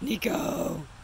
Nico.